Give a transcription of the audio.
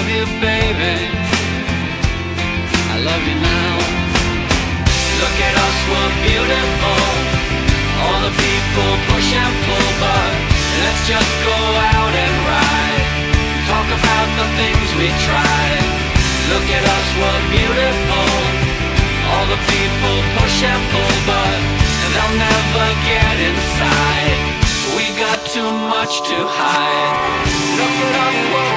love you, baby. I love you now. pull, push and pull, but let's just go out and ride. Talk about the things we tried. Look at us, we're beautiful. All the people push and pull, but they'll never get inside. We got too much to hide. Look at us,